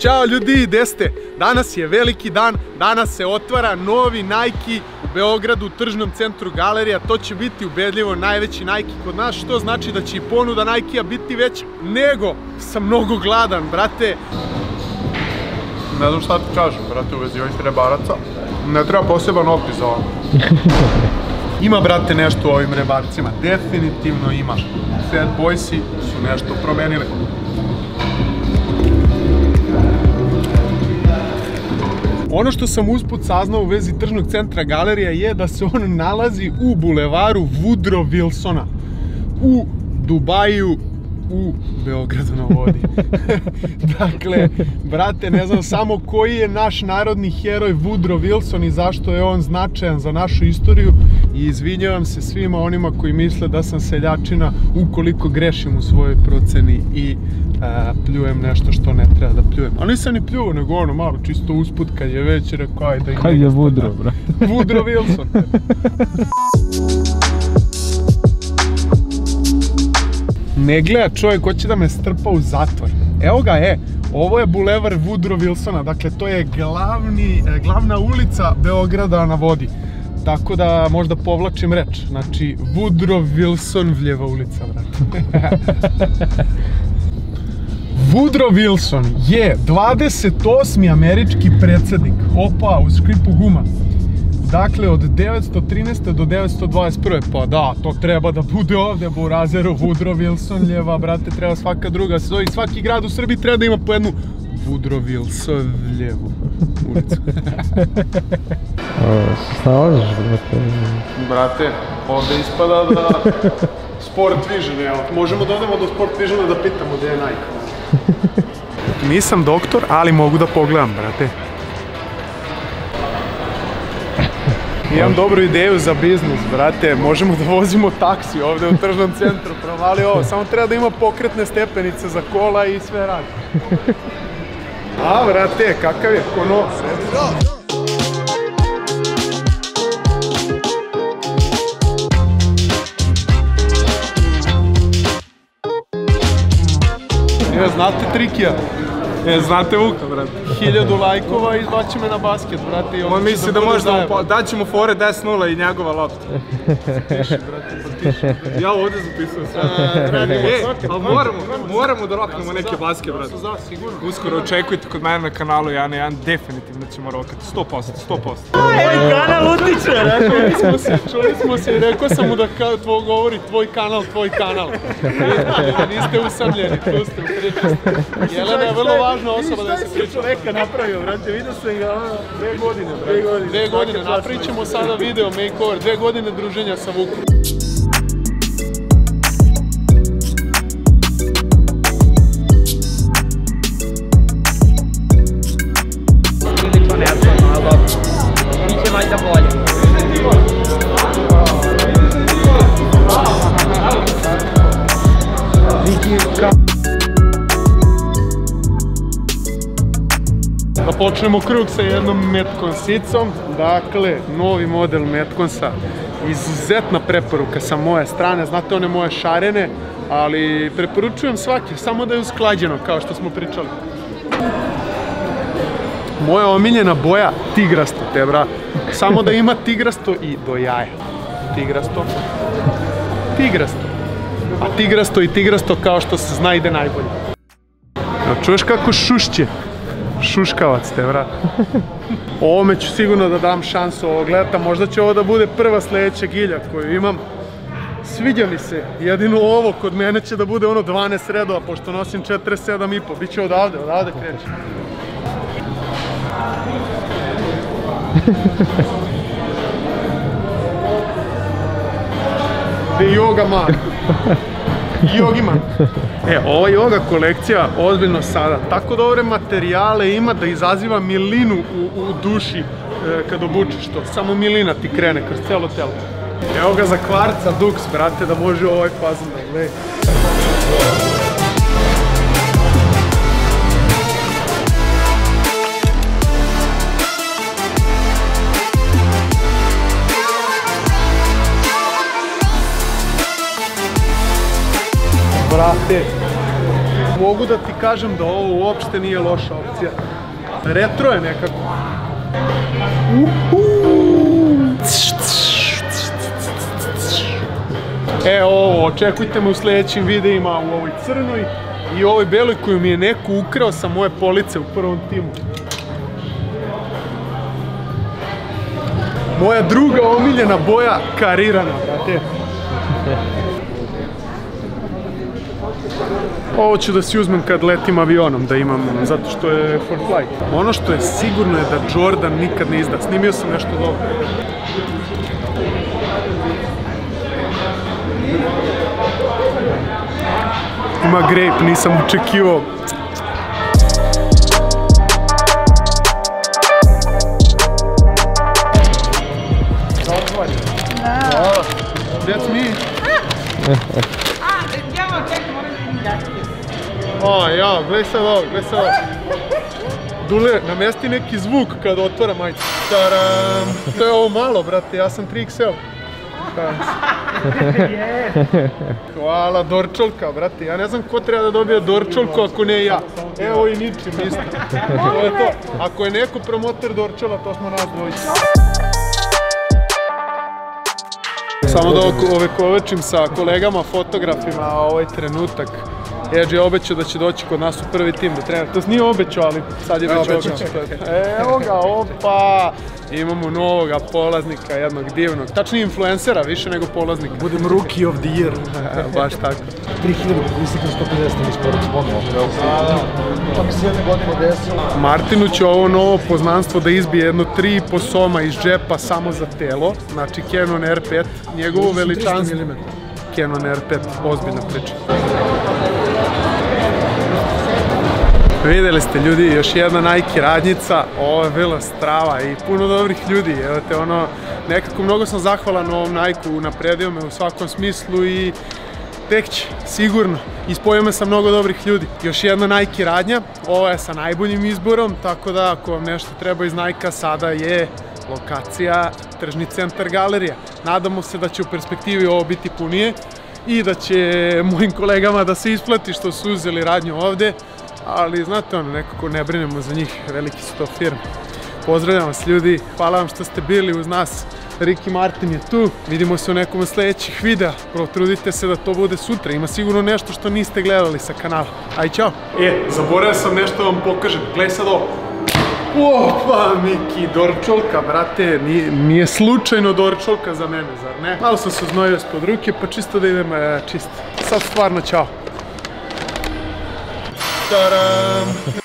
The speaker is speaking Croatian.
Ćao ljudi, gde ste? Danas je veliki dan, danas se otvara novi Nike u Beogradu u tržnom centru galerija. To će biti ubedljivo najveći Nike kod nas, što znači da će i ponuda Nike-a biti veća. Nego, sam mnogo gladan, brate. Ne znam šta ti kažem, brate, u vezi ovih rebaraca. Ne treba poseban opis za ovo. Ima, brate, nešto u ovim rebarcima. Definitivno ima. Sad Boysi su nešto promenili. Ono što sam usput saznao u vezi tržnog centra galerija je da se on nalazi u bulevaru Woodrow Wilsona u Dubaju u Beogradu na vodi. dakle, brate, ne znam samo koji je naš narodni heroj Woodrow Wilson i zašto je on značajan za našu istoriju i izvinjavam se svima onima koji misle da sam seljačina ukoliko grešim u svojoj proceni i pljujem nešto što ne treba da pljujem. Ali nisam ni pljuo, nego ono malo čisto usput kad je već rekao ajde. Kad je Woodrow, brate? Woodrow Wilson. ne gleda čovjek, hoće da me strpa u zatvor. Evo ga, e, ovo je bulevar Woodrow Wilsona, dakle to je glavni, e, glavna ulica Beograda na vodi. Tako da možda povlačim reč, znači Woodrow Wilson vljeva ulica, brate. Woodrow Wilson je 28. američki predsjednik. Opa, u skripu guma. Dakle, od 913. do 921. Pa da, to treba da bude ovdje, Burazeru, Woodrow Wilson, ljeva, brate, treba svaka druga. I svaki grad u Srbiji treba da ima po jednu Woodrow Wilson, ljevu ulicu. Snalaziš, brate? Brate, ovdje ispada da Sport Vision, evo. Možemo da odemo do Sport Visiona da pitamo gdje je Nike. Nisam doktor, ali mogu da pogledam, brate. Imam dobru ideju za biznis, brate. Možemo da vozimo taksi ovdje u tržnom centru. Provali ovo. Samo treba da ima pokretne stepenice za kola i sve radi. A, brate, kakav je kono. Ja, znate trikija? E, znate Vuka, brate. Hiljadu lajkova i izbaći me na basket, brate. On misli da možda daćemo fore 10-0 i njegova lopta. Tiši, brate, potiši. Ja ovdje zapisujem sve. E, ali moramo, moramo da roknemo neke baske, brate. Da, sigurno. Uskoro očekujte kod mene na kanalu 1 na 1, definitivno ćemo rokati, 100%, 100%. Moj kanal utiče, Čuli smo se, čuli smo se i rekao sam mu da kao tvoj govori tvoj kanal, tvoj kanal. Niste usamljeni, tu ste u priču. Jelena je vrlo važna osoba da se priča. čoveka napravio, brate, vidio sam ga ono, Dve godine, brate. Dve godine. Dve godine, napravit ćemo sada video makeover, dve godine druženja sa Vukom. Da počnemo krug sa jednom Metkonsicom. Dakle, novi model Metkonsa. Izuzetna preporuka sa moje strane. Znate one moje šarene, ali preporučujem svake, samo da je usklađeno, kao što smo pričali. Moja omiljena boja, tigrasto, te bra. Samo da ima tigrasto i do jaja. Tigrasto. Tigrasto. A tigrasto i tigrasto kao što se zna ide najbolje. Čuješ kako šušće? Šuškavac te, vrat. Ovome ću sigurno da dam šansu ovog leta. Možda će ovo da bude prva sljedeća gilja koju imam. Sviđa mi se. Jedino ovo kod mene će da bude ono 12 redova, pošto nosim 47,5. Biće odavde, odavde kreće. The Yoga Man. Yogi Man. E, ova yoga kolekcija ozbiljno sada. Tako dobre materijale ima da izaziva milinu u, u duši e, kad obučeš to. Samo milina ti krene kroz celo telo. Evo ga za kvarca Dux, brate, da može ovaj fazon da gleda. Mogu da ti kažem da ovo uopšte nije loša opcija. Retro je nekako. E ovo, očekujte me u sljedećim videima u ovoj crnoj i ovoj beloj koju mi je neko ukrao sa moje police u prvom timu. Moja druga omiljena boja karirana, brate. Ovo ću da si uzmem kad letim avionom, da imam, zato što je for flight. Ono što je sigurno je da Jordan nikad ne izda. Snimio sam nešto dobro. Ima grape, nisam očekivao. That's me. O, ja, gledaj sad ovo, gledaj sad ovo. Dule, namesti neki zvuk kad otvara majicu. Taram! To je ovo malo, brate, ja sam 3XL. Šalim se. Hvala, Dorčolka, brate. Ja ne znam ko treba da dobije Dorčolku ako ne ja. Evo i ničim isto. To je to. Ako je neko promoter Dorčola, to smo nas dvojica. Samo da ove sa kolegama, fotografima, ovaj trenutak. Edge je obećao da će doći kod nas u prvi tim da treba. To nije obećao, ali sad je već obećao. Evo ga, opa! Imamo novoga polaznika, jednog divnog. Tačnije influencera, više nego polaznika. Budem rookie of the year. Baš tako. 3000 visika 150 mi skoro ponovo. Pa mi se jedne godine desilo. Martinu će ovo novo poznanstvo da izbije jedno 3,5 soma iz džepa samo za telo. Znači Canon R5, njegovo veličanstvo. 300. Canon R5, ozbiljna priča. Vidjeli ste ljudi, još jedna Nike radnjica, ovo je bila strava i puno dobrih ljudi, evo te ono, nekako mnogo sam zahvalan ovom Nike-u, napredio me u svakom smislu i tek će, sigurno, ispojio me sa mnogo dobrih ljudi. Još jedna Nike radnja, ovo je sa najboljim izborom, tako da ako vam nešto treba iz Nike-a, sada je lokacija tržni centar galerija. Nadamo se da će u perspektivi ovo biti punije i da će mojim kolegama da se isplati što su uzeli radnju ovde, ali znate ono, nekako ne brinemo za njih, veliki su to firme. Pozdravljam vas ljudi, hvala vam što ste bili uz nas. Ricky Martin je tu, vidimo se u nekom od sljedećih videa. Protrudite se da to bude sutra, ima sigurno nešto što niste gledali sa kanala. Aj, čao! E, zaboravio sam nešto vam pokažem, gledaj sad ovo. Opa, Miki, Dorčolka, brate, nije, slučajno Dorčolka za mene, zar ne? Malo sam se uznojio spod ruke, pa čisto da idem e, čist. Sad stvarno, čao. Taram!